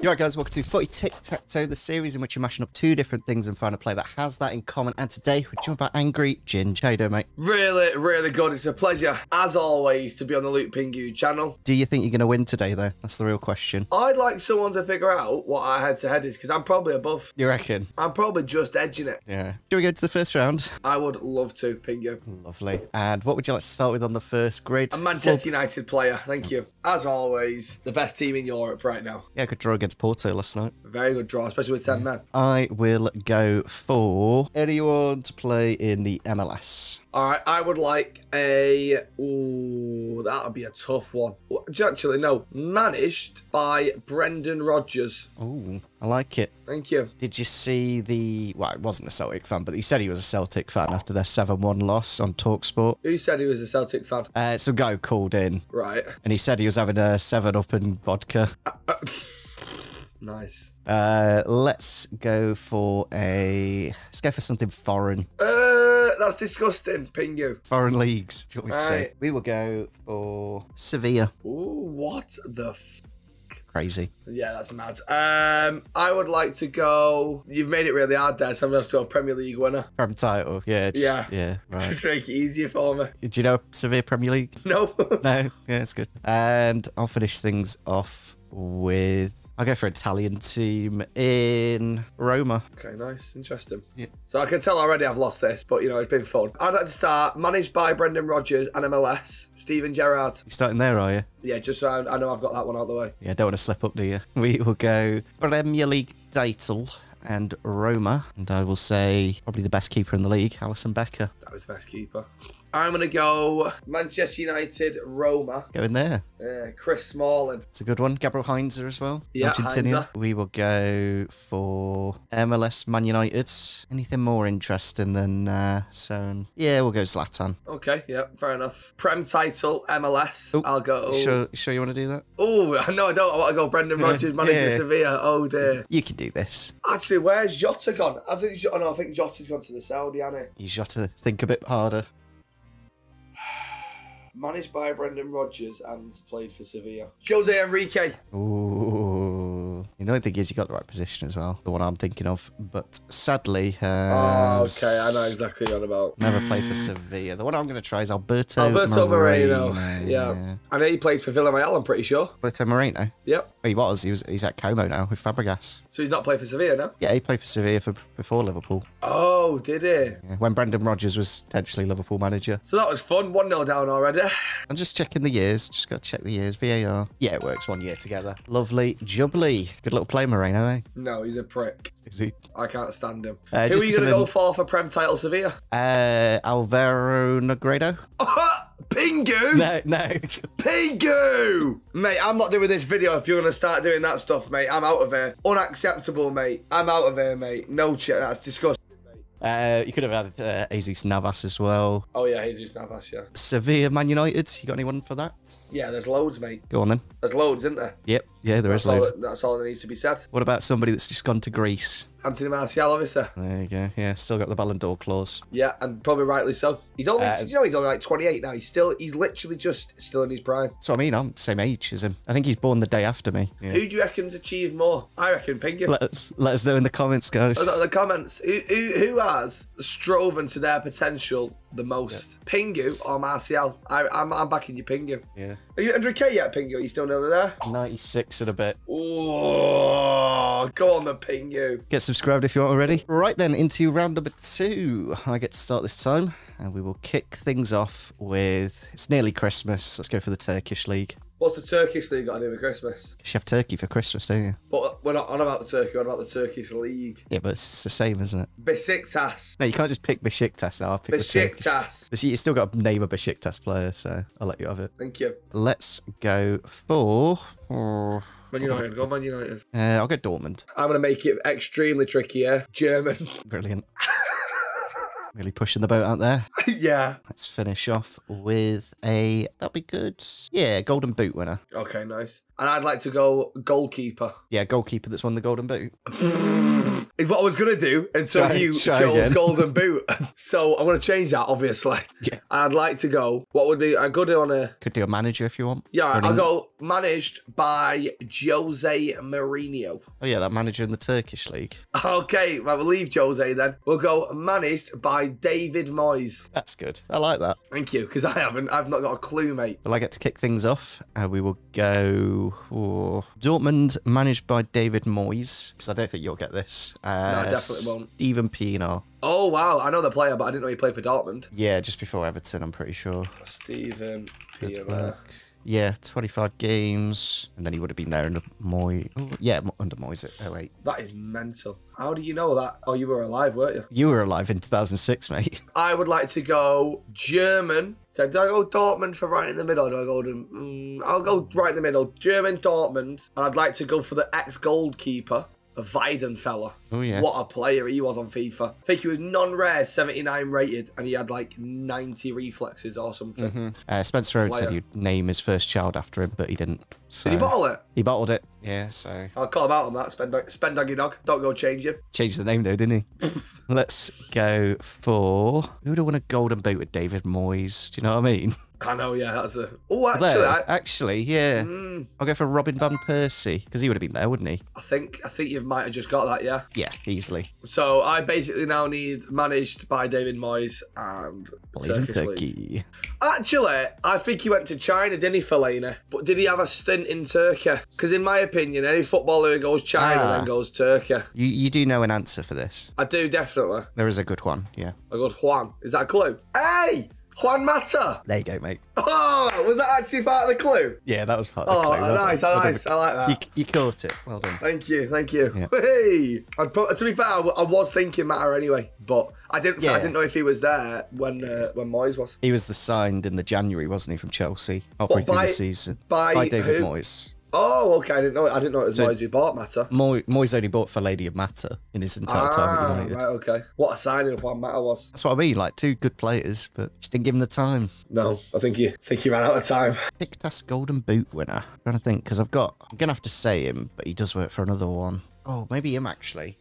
You right, guys, welcome to Footy Tic Tac Toe, the series in which you're mashing up two different things and find a play that has that in common. And today we're joined by Angry Ginge. How you doing, mate? Really, really good. It's a pleasure, as always, to be on the Luke Pingu channel. Do you think you're going to win today, though? That's the real question. I'd like someone to figure out what our head to head is because I'm probably above. You reckon? I'm probably just edging it. Yeah. Do we go to the first round? I would love to, Pingu. Lovely. And what would you like to start with on the first grid? A Manchester United player, thank you. As always, the best team in Europe right now. Yeah, good draw against Porto last night. Very good draw, especially with 10 men. I will go for anyone to play in the MLS. All right, I would like a. Ooh, that would be a tough one. Actually, no. Managed by Brendan Rodgers. Oh, I like it. Thank you. Did you see the? Well, it wasn't a Celtic fan, but he said he was a Celtic fan after their seven-one loss on Talksport. Who said he was a Celtic fan? Uh, some guy called in, Right. and he said he was having a seven-up and vodka. Nice. Uh, let's go for a. Let's go for something foreign. Uh, that's disgusting, Pingu. Foreign leagues. Do you want me to say? Right. We will go for Sevilla. Ooh, what the f- Crazy. Yeah, that's mad. Um, I would like to go. You've made it really hard there, so I'm going to go Premier League winner. Prem title. Yeah. Just, Yeah. Yeah. Right. make it easier for me. Do you know Sevilla Premier League? No. No. Yeah, it's good. And I'll finish things off with. I'll go for Italian team in Roma. okay, nice. Interesting. Yeah. So I can tell already I've lost this, but you know, it's been fun. I'd like to start managed by Brendan Rodgers and MLS, Steven Gerrard. You're starting there, are you? Yeah, just so I, I know I've got that one out of the way. Yeah, don't want to slip up, do you? We will go Premier League title and Roma. And I will say probably the best keeper in the league, Alisson Becker. That was the best keeper. I'm going to go Manchester United, Roma, Go in there. uh, Chris Smalling. It's a good one. Gabriel Heinze as well. Yeah, Argentina. We will go for MLS Man United. Anything more interesting than uh, so? Yeah, we'll go Zlatan. Okay, yeah, fair enough. Prem title, MLS. Oh, I'll go. Sure, sure you want to do that? Oh, no, I don't. I want to go Brendan Rodgers, manager Yeah. Sevilla. Oh, dear. You can do this. Actually, where's Jota gone? Hasn't Jota? Oh, no, I think Jota's gone to the Saudi, hasn't just got to think a bit harder. He? Managed by Brendan Rodgers and played for Sevilla. Jose Enrique. Ooh. You know, the thing is, you got the right position as well. The one I'm thinking of. But sadly, Oh, okay, I know exactly what you're on about. Never played for Sevilla. The one I'm going to try is Alberto, Alberto Moreno. Moreno. Yeah. I know he plays for Villarreal, I'm pretty sure. Alberto Moreno. Yep. Oh, he was. He was. He's at Como now with Fabregas. So he's not played for Sevilla now? Yeah, he played for Sevilla for, before Liverpool. Oh, did he? Yeah, when Brendan Rodgers was potentially Liverpool manager. So that was fun. 1 0 down already. I'm just checking the years. Just got to check the years. VAR. Yeah, it works one year together. Lovely. Jubbly. Good little play, Moreno, eh? No, he's a prick. Is he? I can't stand him. Uh, Who are you going to go for for Prem title Sevilla? Uh, Alvaro Negredo? Pingu! No, no. Pingu! Mate, I'm not doing this video if you're going to start doing that stuff, mate. I'm out of here. Unacceptable, mate. I'm out of here, mate. No shit. That's disgusting. Uh, you could have had uh, Jesus Navas as well. Oh, yeah, Jesus Navas, yeah. Sevilla, Man United. You got anyone for that? Yeah, there's loads, mate. Go on then. There's loads, isn't there? Yep. Yeah, there is That's all, loads. that- that's all that needs to be said. What about somebody that's just gone to Greece? Anthony Martial, obviously. There you go. Yeah, still got the Ballon d'Or clause. Yeah, and probably rightly so. He's only, Uh, you know, he's only like 28 now. He's still, he's literally just still in his prime. That's what I mean. I'm same age as him. I think he's born the day after me. Yeah. Who do you reckon's achieved more? I reckon Pingu. Let, let us know in the comments, guys. In the comments. Who, who, who has stroven to their potential the most? Pingu or Martial? I, I'm, I'm backing you, Pingu. Yeah. Are you 100k yet, Pingu? Are you still nearly there? 96 and a bit. Oh, go on the Pingu. Get subscribed if you aren't already. Right then, into round number two. I get to start this time, and we will kick things off with it's nearly Christmas. Let's go for the Turkish League. What's the Turkish league got to do with Christmas? You have turkey for Christmas, don't you? But we're not on about the Turkey, we're on about the Turkish league. Yeah, but it's the same, isn't it? Besiktas. No, you can't just pick Besiktas. I'll pick. Besiktas. See, you still got to name a Besiktas player, so I'll let you have it. Thank you. Let's go for. oh, Man United. Go Man United. uh, I'll go Dortmund. I'm going to make it extremely tricky here. German. Brilliant. really pushing the boat out there. yeah. Let's finish off with a. That'll be good. Yeah, Golden Boot winner. Okay, nice. And I'd like to go goalkeeper. Yeah, goalkeeper that's won the Golden Boot. is what I was gonna do until Try- you try chose again. Golden Boot. so I'm gonna change that, obviously. Yeah. I'd like to go. What would be? I go do on a. Could do a manager if you want. Yeah, I'll go managed by Jose Mourinho. Oh yeah, that manager in the Turkish league. Okay, well, we'll leave Jose then. We'll go managed by David Moyes. That's good. I like that. Thank you, because I haven't. I've not got a clue, mate. Well, I get to kick things off. Uh, we will go oh, Dortmund, managed by David Moyes, because I don't think you'll get this. Uh, definitely won't. Steven Pienaar. Oh wow, I know the player, but I didn't know he played for Dortmund. Yeah, just before Everton, I'm pretty sure. Good Pienaar. Yeah, 25 games, and then he would have been there under Moy. oh, Yeah, under Moyes at 08. That is mental. How do you know that? Oh, you were alive, weren't you? You were alive in 2006, mate. I would like to go German. So do I go Dortmund for right in the middle? Or do I go to? Mm, I'll go right in the middle. German Dortmund. And I'd like to go for the ex-goalkeeper, Weidenfeller. Oh yeah. What a player he was on FIFA. I think he was non-rare, 79 rated, and he had like 90 reflexes or something. Mhm. Uh, Spencer Rhodes said he'd name his first child after him, but he didn't. So Did he bottle it? He bottled it. Yeah, so I'll call him out on that. Spend, spend doggy dog. Don't go change him. changed the name though, didn't he? Let's go for who would have won a golden boot with David Moyes? Do you know what I mean? I know, yeah, that's a. Oh, actually, There, I, actually, yeah. mm, I'll go for Robin van Persie because he would have been there, wouldn't he? I think I think you might have just got that, yeah. Yeah, easily. So I basically now need managed by David Moyes and Played in Turkish League. Turkey. Actually, I think he went to China, didn't he, Fellaini? But did he have a stint in Turkey? Because in my opinion, any footballer who goes China Ah. then goes Turkey. You you do know an answer for this. I do definitely. There is a good one. Yeah. A good Juan. Is that a clue? Hey, Juan Mata. There you go, mate. Oh, was that actually part of the clue? Yeah, that was part of the Oh, clue. Well done. nice, Well nice. I like that. You, you caught it. Well done. Thank you, thank you. Yeah. Hey, I'd pro- to be fair, I was thinking Mata anyway, but I didn't. I didn't know if he was there when uh, when Moyes was. He was the signed in the January, wasn't he, from Chelsea halfway through by- the season by David who? Moyes. Oh, okay. I didn't know. It. I didn't know it was So- Moyes who bought Mata. Moy, Moyes only bought for Lady of Matter in his entire time at Ah, United. right, okay. What a signing of Juan Mata was. That's what I mean. Like two good players, but just didn't give him the time. No, I think you think you ran out of time. Pictas Golden Boot winner. I'm trying to think because I've got. I'm gonna have to say him, but he does work for another one. Oh, maybe him actually.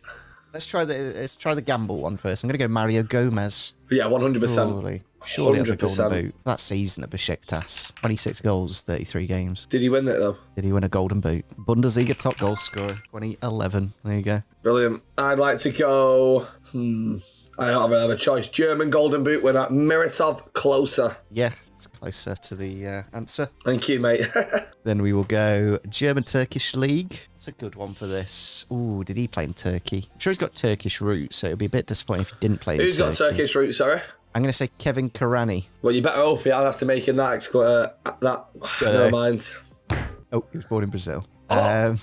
Let's try the let's try the gamble one first. I'm gonna go Mario Gomez. Yeah, one hundred percent. Surely, surely has a golden boot. That season at Besiktas, 26 goals, 33 games. Did he win it though? Did he win a golden boot? Bundesliga top goal scorer, 2011. There you go. Brilliant. I'd like to go. Hmm. I don't have a choice. German Golden Boot winner Miroslav Klose. Yeah, it's closer to the uh, answer. Thank you, mate. Then we will go German Turkish League. It's a good one for this. Ooh, did he play in Turkey? I'm sure he's got Turkish roots, so it'd be a bit disappointing if he didn't play in Who's Turkey. got Turkish roots? Sorry. I'm going to say Kevin Kuranyi. Well, you better off. I'll have to make him that. Exclu- uh, that. Never mind. Oh, he was born in Brazil. Oh. Um,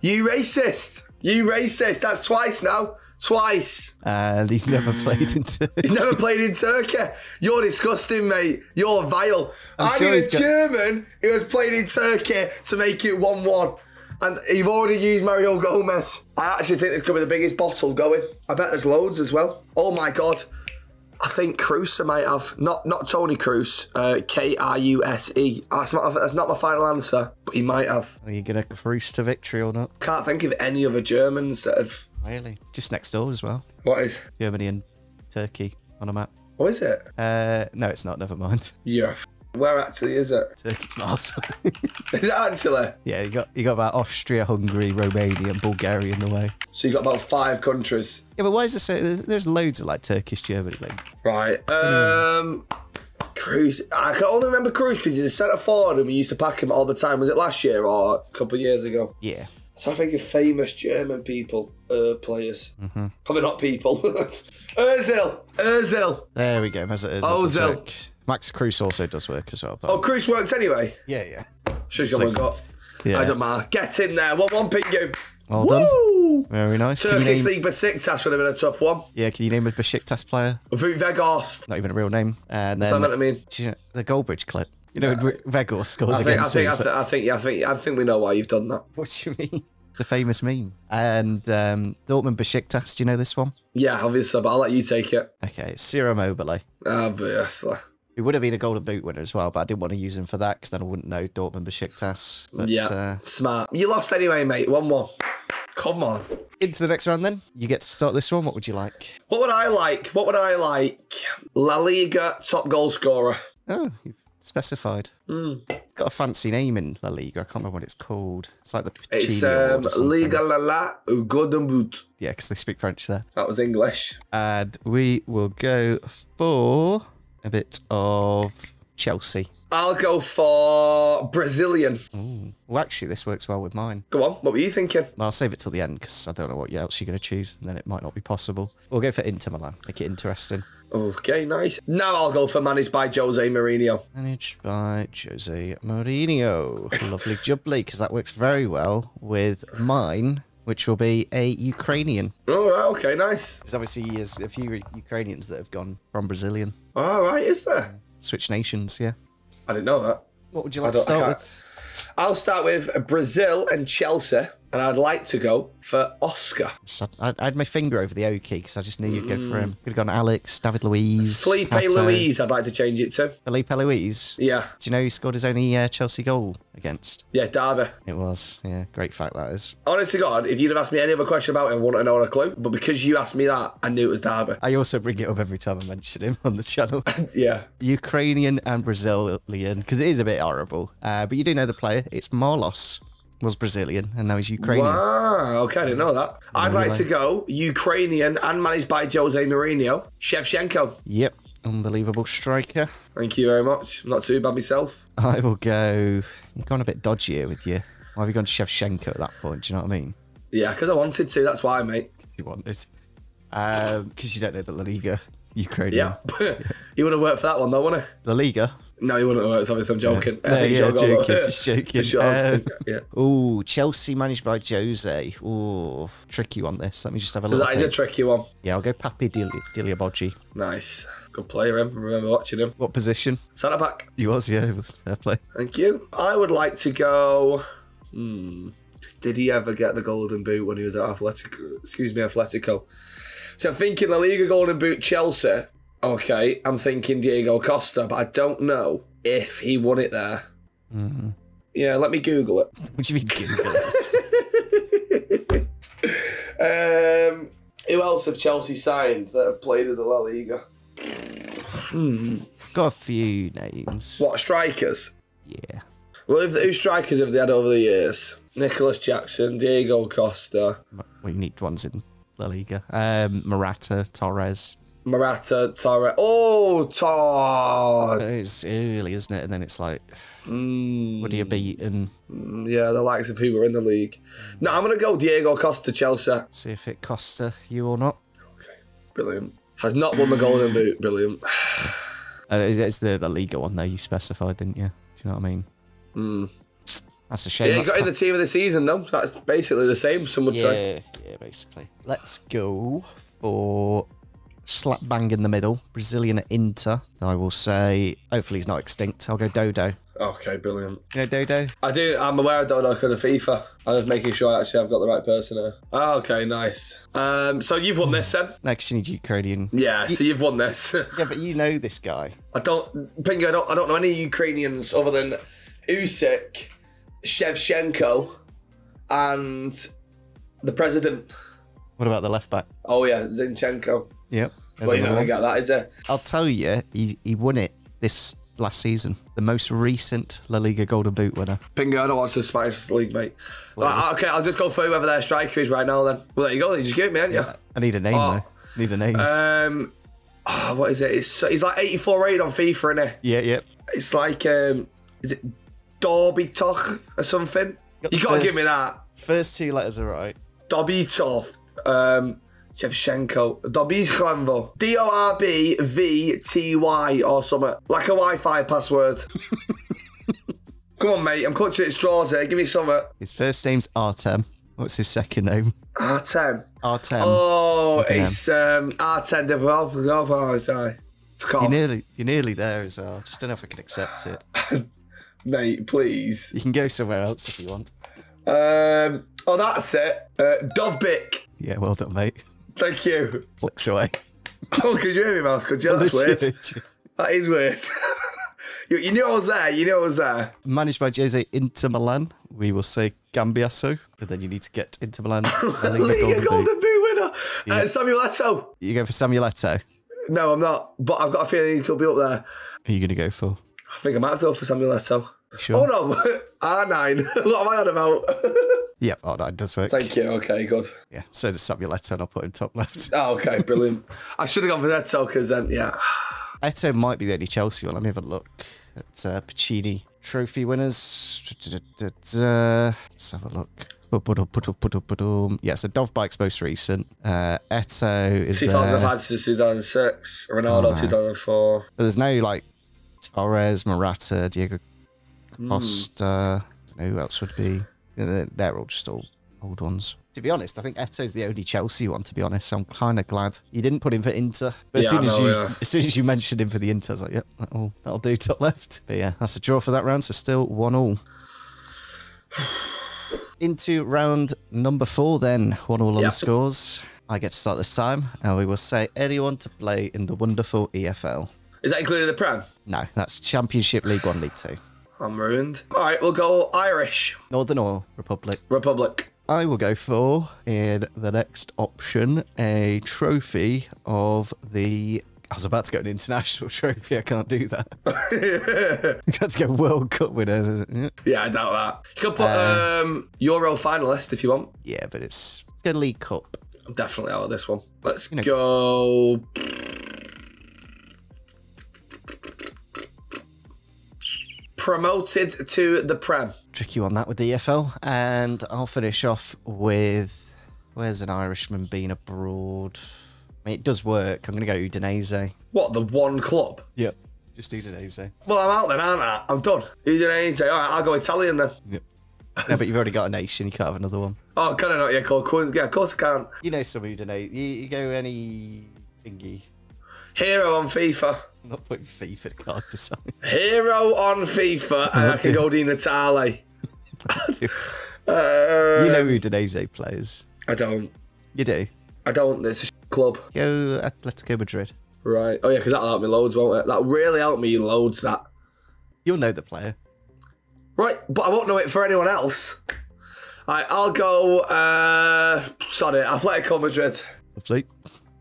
You racist. You racist. That's twice now. Twice. and he's never played in Turkey. He's never played in Turkey. You're disgusting, mate. You're vile. I'm I sure knew a he's got- German who has played in Turkey to make it 1 1. And you've already used Mario Gomez. I actually think this could be the biggest bottle going. I bet there's loads as well. Oh my god. I think Kruse might have not not Toni Kroos, uh, K R U S E. That's not that's not my final answer, but he might have. Are you going to cruise to victory or not? Can't think of any other Germans that have. Really? It's just next door as well. What is? Germany and Turkey on a map. What is it? Uh, no, it's not. Never mind. Yeah. Where actually is it? Turkey's miles. Is it actually? yeah, you got you got about Austria, Hungary, Romania, and Bulgaria in the way. So you got about five countries. Yeah, but why is this? So, there's loads of like Turkish Germany links. Right. Um. Kruse. I can only remember Kruse because he's a centre forward and we used to pack him all the time. Was it last year or a couple of years ago? Yeah. So I think of famous German people, uh, players. Probably not people. Özil. Özil. There we go. Mesut Ozil. Ozil. Max Kruse also does work as well. Oh, Kruse works anyway. yeah, yeah. Should have got. Yeah. I don't matter. Get in there. One one Pingu. Well done. Very nice. You Turkish name, League Besiktas would have been a tough one. yeah, can you name a Besiktas player? Vuk Not even a real name. And then That's what I mean. you know, the Goldbridge clip. You know, Vegor scores I think, I against think, I, think, I think, I think, I think we know why you've done that. What do you mean? It's a famous meme. And um, Dortmund Besiktas. Do you know this one? Yeah, obviously, but I'll let you take it. Okay, it's Ciro Immobile. Obviously. He would have been a Golden Boot winner as well, but I didn't want to use him for that because then I wouldn't know Dortmund Besiktas. But, yeah, uh, smart. You lost anyway, mate. One one. Come on. Into the next round then. You get to start this one. What would you like? What would I like? What would I like? La Liga top goal scorer. Oh, you've specified. Mm. Got a fancy name in La Liga. I can't remember what it's called. It's like the It's um. Liga La La Golden Boot. Yeah, because they speak French there. That was English. And we will go for a bit of Chelsea. I'll go for Brazilian. Well, actually, this works well with mine. Go on. What were you thinking? Well, I'll save it till the end because I don't know what else you're going to choose, and then it might not be possible. We'll go for Inter Milan. Make it interesting. Okay, nice. Now I'll go for managed by Jose Mourinho. Managed by Jose Mourinho. Lovely jubbly, because that works very well with mine, which will be a Ukrainian. Right. Okay, nice. Because obviously, there's a few Ukrainians that have gone from Brazilian. All right. Is there? Switch nations, yeah. I didn't know that. What would you like to start with? I'll start with Brazil and Chelsea, and I'd like to go for Oscar. I, I had my finger over the O key because I just knew you'd go for him. Could have gone Alex, David Luiz, Felipe Pato, Luis, I'd like to change it to. Filipe Luís. Yeah. Do you know he scored his only uh, Chelsea goal against? Yeah, Derby. It was, yeah, great fact that is. Honest to God, if you'd have asked me any other question about him, I wouldn't have known a clue. But because you asked me that, I knew it was Derby. I also bring it up every time I mention him on the channel. Yeah. Ukrainian and Brazilian, because it is a bit horrible. Uh, but you do know the player. It's Marlos. Was Brazilian and now he's Ukrainian. Wow. Okay, I didn't know that. I'd like to go Ukrainian and managed by Jose Mourinho, Shevchenko. Yep, unbelievable striker. Thank you very much. I'm not too bad myself. I will go. You've gone a bit dodgy here with you. Why have you gone to Shevchenko at that point? Do you know what I mean? Yeah, because I wanted to. That's why, mate. You wanted. Um, because you don't know the La Liga Ukrainian. Yeah. he would have worked for that one, though, wouldn't he? La Liga. No, he wouldn't have worked. Obviously, I'm joking. I No, yeah, joking, just joking. Sure, Um, yeah. Oh, Chelsea managed by Jose. Oh, tricky one this. Let me just have a look. that is a tricky one. Yeah, I'll go Papy Djilobodji. Nice. Good player, him. Remember watching him. What position? Centre back. He was, yeah, it was fair play. Thank you. I would like to go. Hmm. Did he ever get the golden boot when he was at Atletico? Excuse me, Atletico. So I'm thinking La Liga golden boot Chelsea. Okay, I'm thinking Diego Costa, but I don't know if he won it there. Yeah, let me Google it. What do you mean Google it? Um, who else have Chelsea signed that have played in the La Liga? Got a few names. What strikers? Yeah. Well, if, who strikers have they had over the years? Nicolas Jackson, Diego Costa, We need ones in La Liga. Um, Morata, Torres. Morata, Torres. Oh, Tor. It's early, isn't it? And then it's like, Mm, what do you beat? And yeah, the likes of who were in the league. No, I'm to go Diego Costa, Chelsea. see if it Costa you or not. Okay, brilliant. Has not won the Golden Boot. Brilliant. Uh, it's- the La Liga one, though, you specified, didn't you? Do you know what I mean? Mm. That's a shame. Yeah, he got in the team of the season, though. That's basically the same, some would yeah, say. Yeah, basically. Let's go for slap bang in the middle. Brazilian at Inter. I will say, hopefully he's not extinct. I'll go Dodo. Okay, brilliant. You know Dodo? I do. I'm aware of Dodo because of FIFA. I'm just making sure I actually I've got the right person here. Ah, okay, nice. Um, so you've won this then? No, because you need Ukrainian. Yeah. So you've won this. Yeah, but you know this guy. I don't. Pingo, I don't. I don't know any Ukrainians other than Usyk, Shevchenko, and the president. What about the left back? Oh yeah, Zinchenko. Yep. Well, you're not gonna get that, is it? I'll tell you, he, he won it this last season. The most recent La Liga Golden Boot winner. Bingo, I don't watch the Spanish league, mate. Right, okay, I'll just go for whoever their striker is right now then. Well, there you go. You just gave me, haven't you? I need a name, Oh. though. Need a name. Um, oh, what is it? It's he's like 84 rated on FIFA, isn't he? yeah, yeah. It's like um, is it Dobby Toch or something? Got You gotta first- give me that. First two letters are right. Dobby Toch. Um, Shevchenko. Dobby D O R B V T Y or something. Like a Wi Fi password. Come on, mate. I'm clutching at straws here. Give me something. His first name's Artem. What's his second name? R10. Artem. Oh, it's um, R10 developers. Oh, sorry. It's You're nearly, you're nearly there as well. Just don't know if I can accept it. Mate, please. You can go somewhere else if you want. Um, oh, that's it. Uh, Dovbyk. Yeah, well done, mate. Thank you. Flicks away. Oh, could you hear me, Mouse? Could you? That's weird. That's weird. You, you knew I was there. You knew I was there. Managed by Jose Inter Milan. We will say Gambiaso, but then you need to get Inter Milan. I think the Liga Golden. Golden Boot winner. Uh, Samuel Eto'o. You go for Samuel Eto'o. No, I'm not. But I've got a feeling he could be up there. Who are you going to go for? I think I might have to go for Samuel Eto'o. Sure. Oh no, R9. what am I on about? Yeah, oh, that does work. Thank you. Okay, good. Yeah, so does Samuel Eto'o, and I'll put him top left. Oh, okay, brilliant. I should have gone for Eto'o because then, yeah. Eto might be the only Chelsea one. Let me have a look at uh, Pichichi trophy winners. Let's have a look. Yeah, so Dovbyk's most recent. Uh, Eto is there. 2005 to 2006. Ronaldo 2004. But there's no like Torres, Morata, Diego hmm. Costa. Who else would be? They're all just all old ones. To be honest, I think Eto's the only Chelsea one. To be honest, so I'm kind of glad you didn't put him for Inter. But as Yeah, soon as know, you yeah. as soon as you mentioned him for the Inter, I was like, yep, that'll, that'll do top left. But yeah, that's a draw for that round. So still one all. Into round number four, then one all on the scores. I get to start this time, and we will say anyone to play in the wonderful EFL. Is that including the Prem? No, that's Championship League One, League Two. I'm ruined. All right, we'll go Irish Northern or Republic. Republic. I will go for in the next option a trophy of the. I was about to go an international trophy. I can't do that. I had to go World Cup winner. Yeah, I doubt that. You could put Uh, um, Euro finalist if you want. Yeah, but it's it's go League Cup. I'm definitely out of this one. Let's know- go. Promoted to the Prem. Tricky one that with the EFL, and I'll finish off with where's an Irishman been abroad. I mean, it does work. I'm going to go Udinese. What, the one club? Yep, just Udinese. Well, I'm out then, aren't I? I'm done. Anything? All right, I'll go Italian then. Yep. no, but you've already got a nation. You can't have another one. Oh, can I not? Yeah, cool. cool. Yeah, of course I can. You know some Udinese. You, you go any thingy. Hero on FIFA. I'm not putting FIFA card to sign. Hero on FIFA, and I can go Di Natale. you know who Udinese players. I don't. You do. I don't. It's a sh- club. Go Atletico Madrid. Right. Oh, yeah, because that'll help me loads, won't it? That'll really help me loads, that. You'll know the player. Right, but I won't know it for anyone else. Right, I'll go, uh, sorry, Atletico Madrid. Lovely.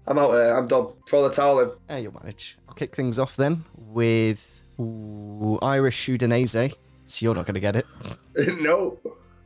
I'm out here. I'm done. Throw the towel in. Yeah, you'll manage. I'll kick things off then with ooh, Irish Udinese. So you're not going to get it. no.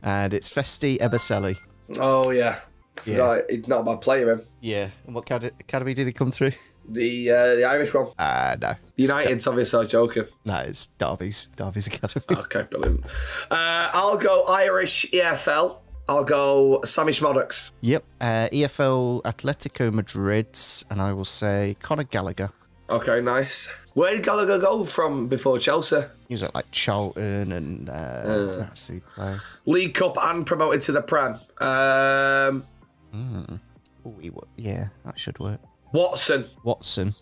And it's Festy Ebosele. Oh, yeah. Yeah. Right, he's not a bad player, him. Yeah. And what cad- academy did he come through? The uh, the Irish one. Ah, no. It's United's obviously joking. No, it's Derby's. Derby's academy. Okay, brilliant. Uh, I'll go Irish EFL. I'll go Sammie Szmodics. Yep. Uh, EFL Atletico Madrid. And I will say Conor Gallagher. Okay, nice. Where did Gallagher go from before Chelsea? He was at like Charlton and uh, see, play. League Cup and promoted to the Prem. Um, Ooh, he yeah, that should work. Watson, Watson.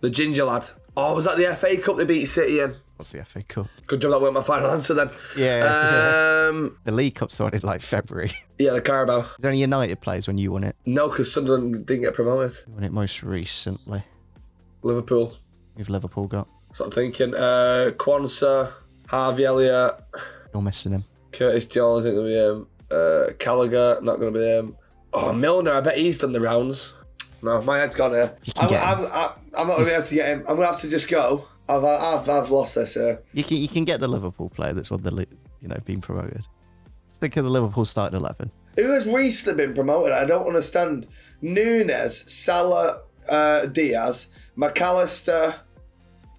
the ginger lad. Oh, was that the FA Cup they beat City in? What's the FA Cup? Good job that weren't my final answer then. Yeah. Um, the League Cup started like February. Yeah, the Carabao. there any United players when you won it? No, because Sunderland didn't get promoted. You won it most recently. Liverpool. Who've Liverpool got? So I'm thinking. Uh, Quansah, Harvey Elliott, You're missing him. Curtis Jones, I think it'll be him. Uh, Gallagher, not going to be him. Oh, Milner, I bet he's done the rounds. No, my head's gone here. I'm. I'm, I'm, I'm not going to be able to get him. I'm going to have to just go. I've, I've, I've lost this here. You can you can get the Liverpool player that's won the you know been promoted. Just think of the Liverpool starting eleven. Who has recently been promoted? I don't understand. Núñez, Salah, uh, Diaz, Mac Allister,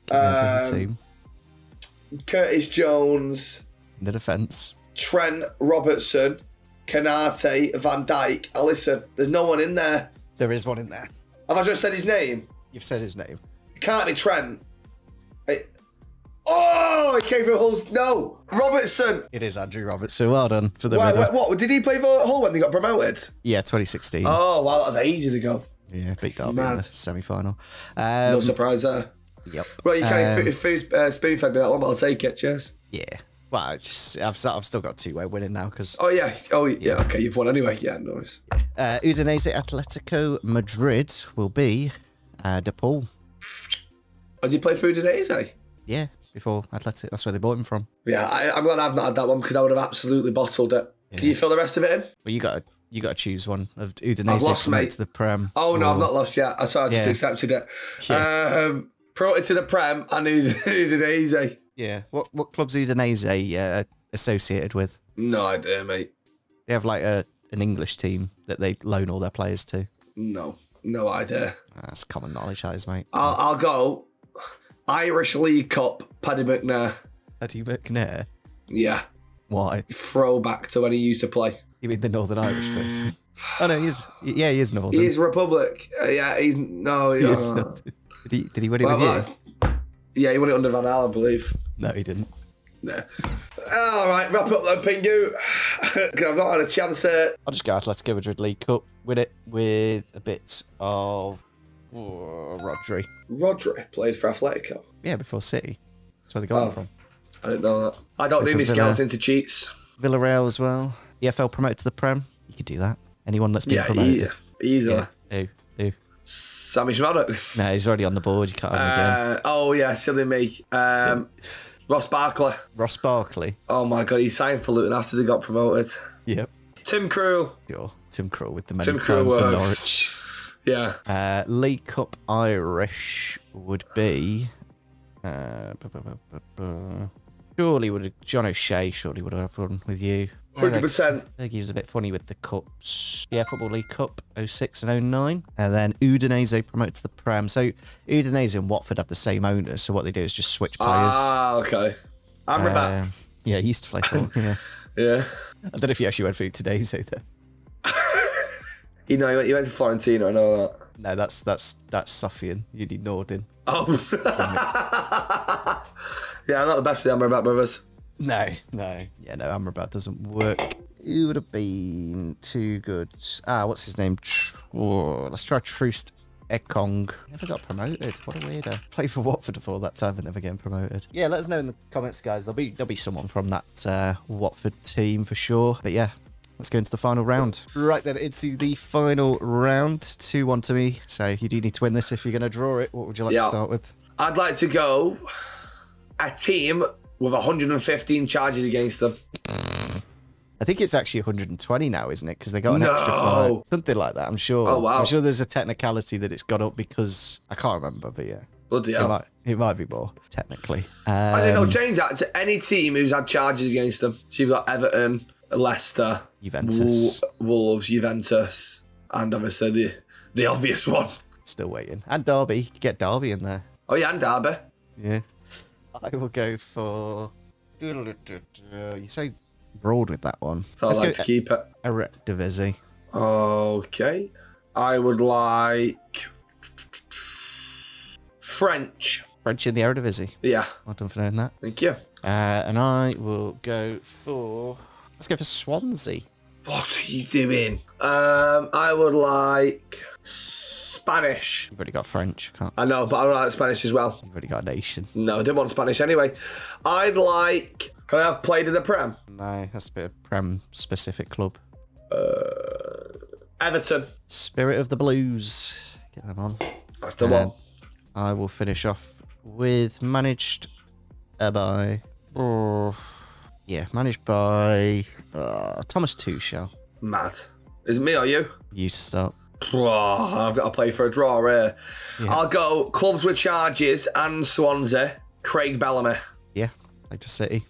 the Um, team Curtis Jones, the defence. Trent Robertson, Konaté, Van Dijk, Alisson. There's no one in there. There is one in there. Have I just said his name? You've said his name. It can't be Trent. Oh, it came from Hull. No, Robertson. It is Andrew Robertson. Well done for the Wait, wait, what? Did he play for Hull when they got promoted? Yeah, 2016. Oh, wow, that was ages ago. Yeah, big Derby in the semi-final. No Um, surprise there. yep. Right, you can't Um, food, uh, spoon fed me that one, but I'll take it. Cheers. Yeah. Well, it's just, I've, I've still got two-way winning now because Oh yeah. Oh yeah. Okay, you've won anyway. Yeah, nice. uh, Udinese Atletico Madrid will be uh, De Paul. Oh, did you play food Udinese? Yeah, before Athletic. That's where they bought him from. Yeah, I, I'm glad I've not had that one because I would have absolutely bottled it. Can you fill the rest of it in? Well, you got to you got to choose one of Udinese I've lost, mate. to the Prem. Oh no, I've not lost yet. I saw I just Yeah. accepted it. Yeah. Um, promoted to the Prem and Udinese. Yeah. What what club's Udinese uh, associated with? No idea, mate. They have like a an English team that they loan all their players to. No, no idea. That's common knowledge, that is, mate. I'll, I'll go Irish League Cup, Paddy McNair. Eddie McNair. Yeah, Why? throwback to when he used to play. You mean the Northern Irish person? Oh no, he is. Yeah, he is Northern. He is Republic. Uh, yeah, he's no. He is. uh, Did he? Did he win it well, with you? uh, yeah, he won it under Van Gaal, I believe. No, he didn't. No. All right, wrap up then, Pingu. 'Cause I've not had a chance. Uh, I'll just go Atletico Madrid League Cup. Win it with a bit of oh, Rodri. Rodri played for Atletico. Yeah, before City. That's where they got Oh. him from. I didn't know that. I don't need any scouts into cheats. Villarreal as well. EFL promoted to the Prem. You could do that. Anyone that's been Yeah, promoted. e- easily. Yeah. Who? Who? Sammie Szmodics. No, he's already on the board. You can't have him again. Uh, oh yeah, silly me. Um, Ross Barkley. Ross Barkley. Oh my god, he signed for Luton after they got promoted. Yep. Tim Krul. Sure. Tim Krul with the many Tim of works. Norwich. Yeah. Uh, League Cup Irish would be. Uh, bu- bu- bu- surely would have, John O'Shea surely would have run with you. Hundred percent. I think he was a bit funny with the cups. Yeah, Football League Cup 06 and 09. And then Udinese promoted to the Prem. So Udinese and Watford have the same owners. So what they do is just switch players. Ah, okay. Amrabat. Um, yeah, he used to play for. yeah. yeah. I don't know if he actually went for Udinese though. You know, he went, he went to Florentino. I know that. No, that's that's that's Sofyan. You need Nordin. Oh. yeah, I'm not the best with the Amrabat brothers. No, no. Yeah, no, Amrabat doesn't work. Who would have been too good? Ah, what's his name? Oh, let's try Troost Ekong. Never got promoted. What a weirdo. Played for Watford for all that time and never getting promoted. Yeah, let us know in the comments, guys. There'll be there'll be someone from that uh, Watford team for sure. But yeah. Let's go into the final round. Right then, into the final round. 2 1 to me. So you do need to win this if you're going to draw it. What would you like Yeah. to start with? I'd like to go a team with 115 charges against them. I think it's actually 120 now, isn't it? Because they got an extra No. flight. Something like that, I'm sure. Oh, wow. I'm sure there's a technicality that it's got up because I can't remember, but yeah. Bloody It hell. might, it might be more, technically. I say no, Um, change that to any team who's had charges against them. So you've got Everton, Leicester, Juventus. Wolves, Juventus, and obviously the the obvious one. Still waiting. And Derby. Get Derby in there. Oh yeah, and Derby. Yeah. I will go for. You so broad with that one. So Let's I'd like go to keep it. Eredivisie. Okay. I would like French. French in the Eredivisie. Yeah, Well done for knowing that. thank you. Uh, and I will go for. Let's go for Swansea. What are you doing? Um, I would like Spanish. You've already got French. Can't. I know, but I would like Spanish as well. You've already got a nation. No, I didn't want Spanish anyway. I'd like. Can I have played in the Prem? No, has to be a Prem specific club. Uh, Everton. Spirit of the Blues. Get them on. That's the Um, one. I will finish off with managed uh, by. Oh, yeah, managed by uh, Thomas Tuchel. Mad. Is it me or you? You to start. Oh, I've got to play for a draw here. I'll go clubs with charges and Swansea. Craig Bellamy. Yeah, played for City.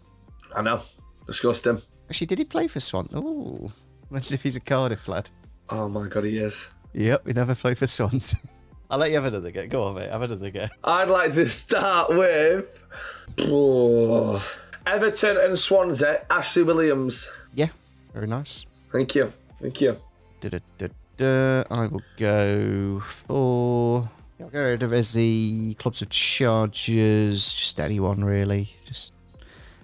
I know. Disgust him. Actually, did he play for Swan? Oh, imagine if he's a Cardiff lad. Oh my god, he is. Yep, he never played for Swansea. I'll let you have another go. Go on, mate. Have another go. I'd like to start with oh, Everton and Swansea. Ashley Williams. Yeah, very nice. Thank you. Thank you. Da-da-da-da. I will go for. I'll go Eredivisie, clubs of charges, just anyone really, just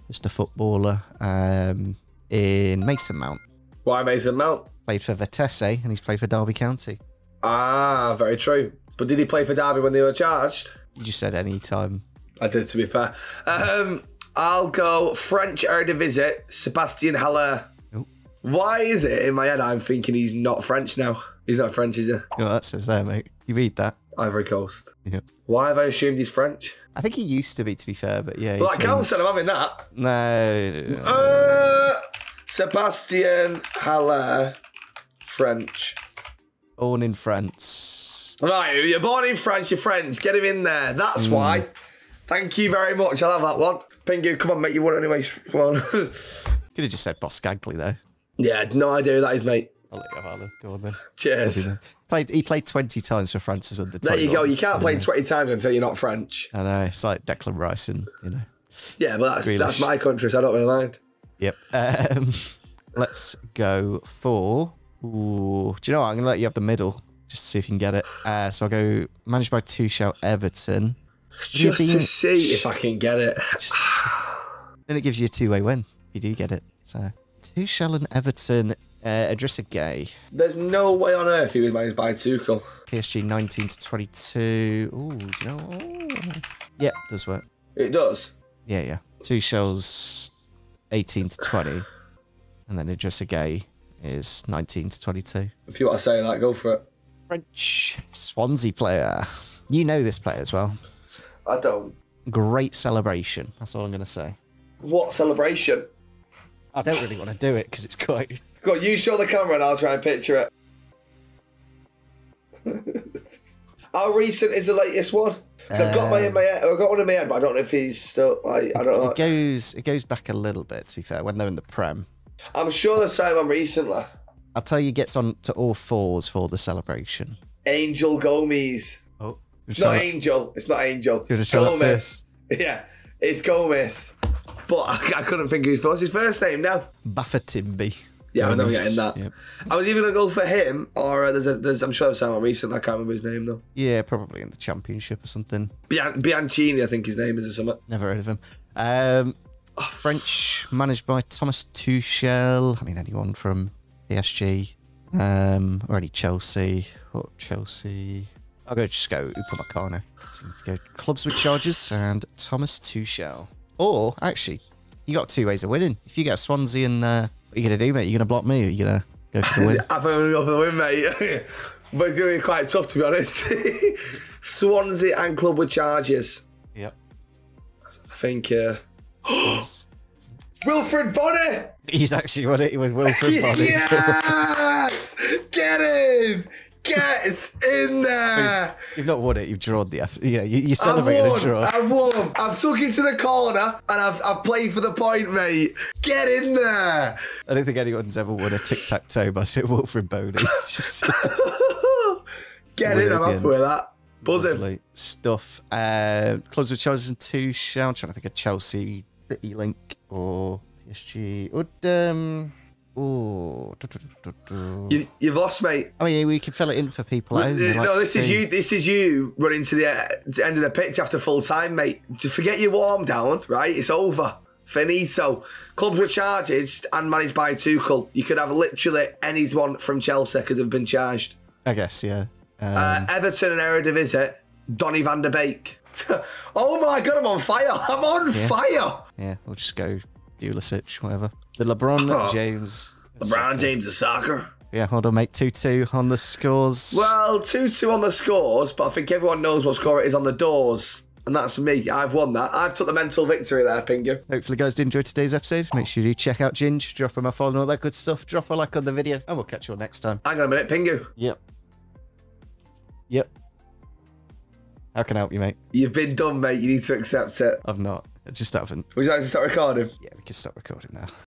just a footballer. Um, in Mason Mount, Why Mason Mount? played for Vitesse and he's played for Derby County. Ah, very true. But did he play for Derby when they were charged? You just said any time. I did, to be fair. Um, I'll go French Eredivisie, Sebastian Haller. Nope. Why is it in my head I'm thinking he's not French now? He's not French, is he? You know that says there, mate. You read that. Ivory Coast. Yep. Why have I assumed he's French? I think he used to be, to be fair, but yeah. Well, that counts I'm having that. No. Uh, Sebastien Haller, French. Born in France. Right, you're born in France, you're French. Get him in there. That's Hmm. why. Thank you very much. I'll have that one. Pingu, come on, mate. You won anyway. Come on. Could have just said Boscagli though. yeah, no idea who that is, mate. I'll let you have. Go on then. Cheers. Played. He played twenty times for France's under. There you go. You can't play 20 times until you're not French. I know. It's like Declan Rice and you know. Yeah, but that's Grealish. that's my country, so I don't really mind. Yep. Um, let's go for. Ooh, do you know what? I'm gonna let you have the middle just to see if you can get it. Uh, so I'll go managed by Tuchel Everton. Just to see if I can get it. Just, then it gives you a two-way win if you do get it. So Tuchel and Everton. Uh, Idrissa Gueye. There's no way on earth he was managed by Tuchel. PSG 19 to 22. Ooh, do you know? Oh. Yeah, does work. It does. Yeah, yeah. Tuchel, 18 to 20. And then Idrissa Gueye is 19 to 22. If you want to say that, go for it. French Swansea player. You know this player as well. I don't. Great celebration. That's all I'm going to say. What celebration? I don't really want to do it because it's quite. Go on, you show the camera and I'll try and picture it. How recent is the latest one? 'Cause I've got my in my head. I've got one in my head, but I don't know if he's still. I, I don't know. It goes, it goes back a little bit, to be fair, when they're in the Prem. I'm sure the same one recently. I'll tell you, gets on to all fours for the celebration. Angel Gomez. Oh. It's not Angel. It's not Angel. Do you want to show that Gomez. Yeah, it's Gomez. But I, I couldn't think of his, what's his first name now. Bafétimbi. Yeah, I'm never getting that. Yep. I was even gonna go for him, or uh, there's, a, there's I'm sure there's someone recent. I can't remember his name though. Yeah, probably in the championship or something. Bian- Bianchini, I think his name is or something. Never heard of him. Um, French, managed by Thomas Tuchel. I mean, anyone from PSG um, or any Chelsea. Or Chelsea. I'll go just go Upamecano. Seem to go clubs with charges and Thomas Tuchel. Or actually, you got two ways of winning. If you get Swansea and uh, what are you gonna do, mate? You gonna block me or you gonna go for the win? I think I'm gonna go for the win, mate. but it's gonna be quite tough to be honest. Swansea and club with charges. yep. I think. Uh... Wilfried Bony. He's actually won it with Wilfried Bony. Yes! Get in! Get in there! You've not won it. You've drawn the. F- Yeah, you, you I've celebrated a won! draw. I've won! I've took it to the corner and I've, I've played for the point, mate. Get in there! I don't think anyone's ever won a tic tac toe by Sir Wilfried Bony. Just Get in, I'm happy with that. Buzzing. stuff. Uh, clubs with charges and two. I'm trying to think of Chelsea, the E Link, or PSG. Would um. Oh, You, you've lost, mate. I mean, we can fill it in for people home. Like no, this is see. you. This is you running to the uh, end of the pitch after full time, mate. Just forget your warm down, right? It's over. Finito. Clubs were charged and managed by Tuchel. You could have literally anyone from Chelsea because they've been charged. I guess, yeah. Um, Uh, Everton and Eredivisie, Donny van der Beek. oh my god, I'm on fire! I'm on fire! yeah, we'll just go Pulisic, whatever. The LeBron James. LeBron James of soccer. Yeah, hold on, mate. 2 2 on the scores. Well, 2 2 on the scores, but I think everyone knows what score it is on the doors. And that's me. I've won that. I've took the mental victory there, Pingu. Hopefully, guys did enjoy today's episode. Make sure you check out Ginge, drop him a follow and all that good stuff. Drop a like on the video, and we'll catch you all next time. Hang on a minute, Pingu. Yep. Yep. How can I help you, mate? You've been done, mate. You need to accept it. I've not. I just haven't. Would you like to start recording? Yeah, we can start recording now.